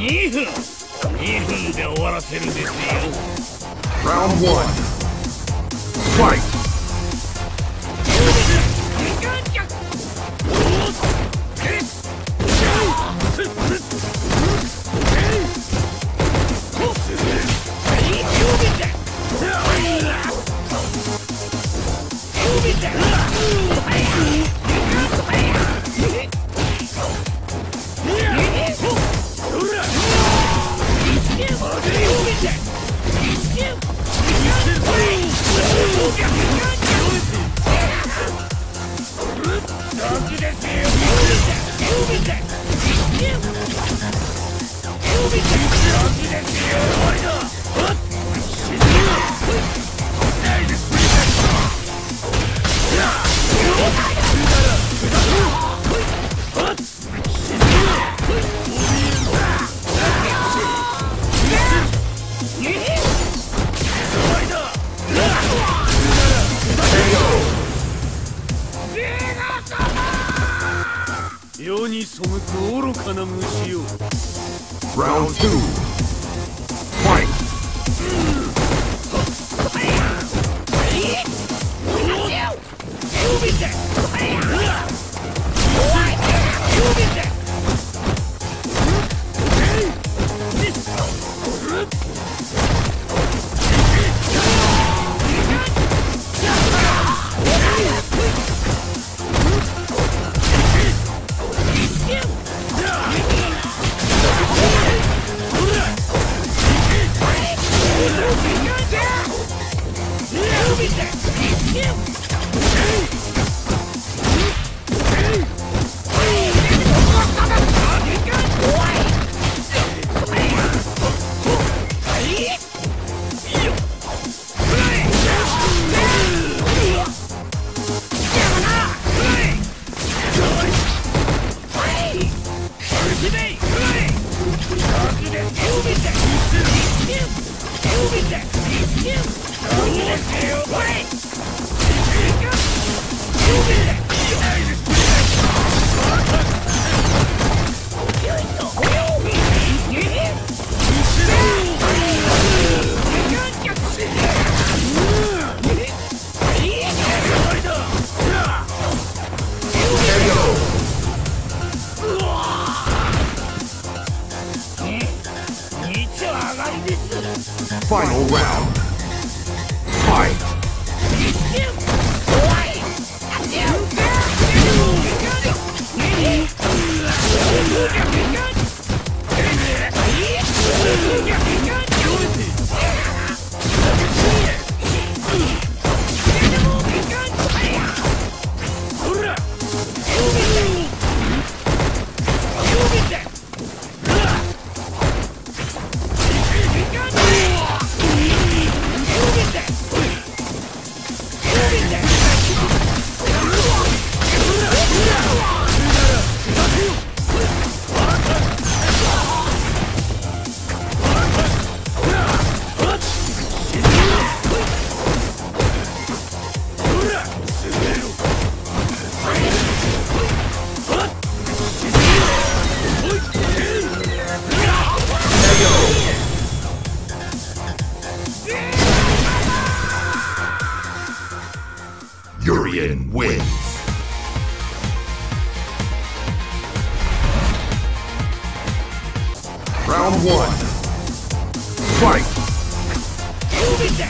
2分2分で終わらせるですよ Round one. Fight. KO 世に背愚かな虫よ。Round 2 Final fight! Moving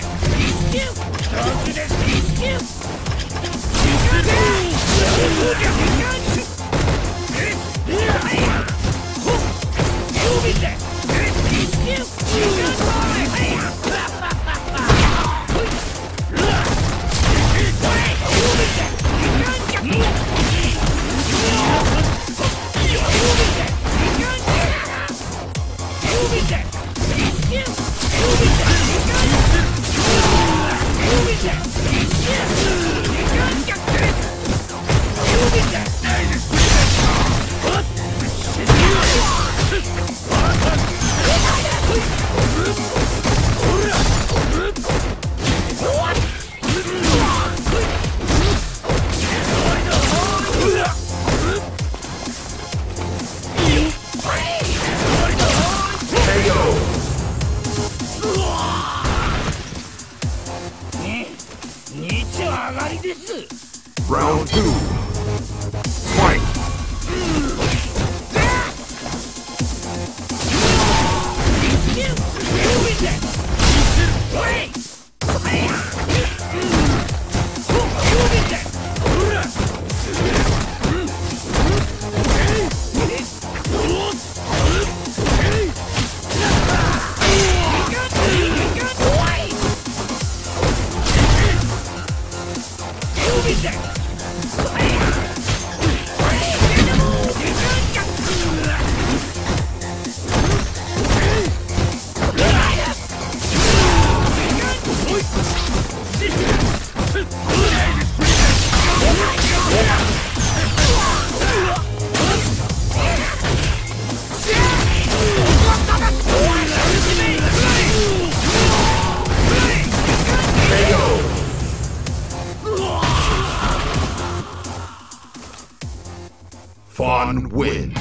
F.A.N.G win.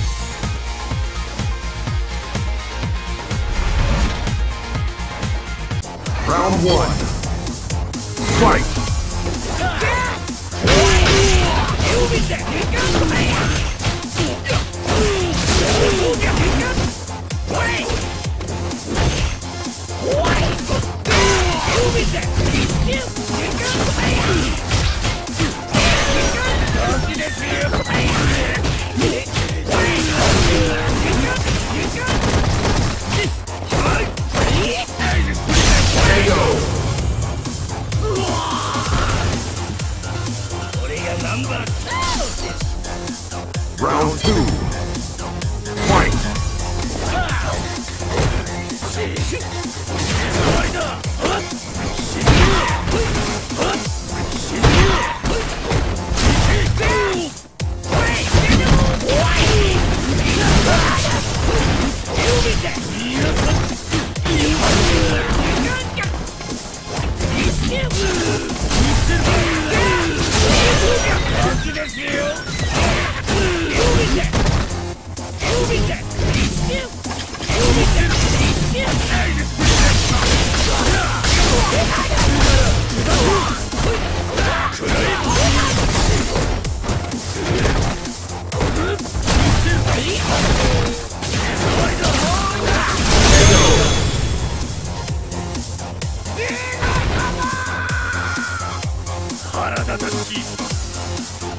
Round one. Fight! Fight!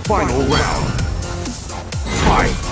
Final round. Fight!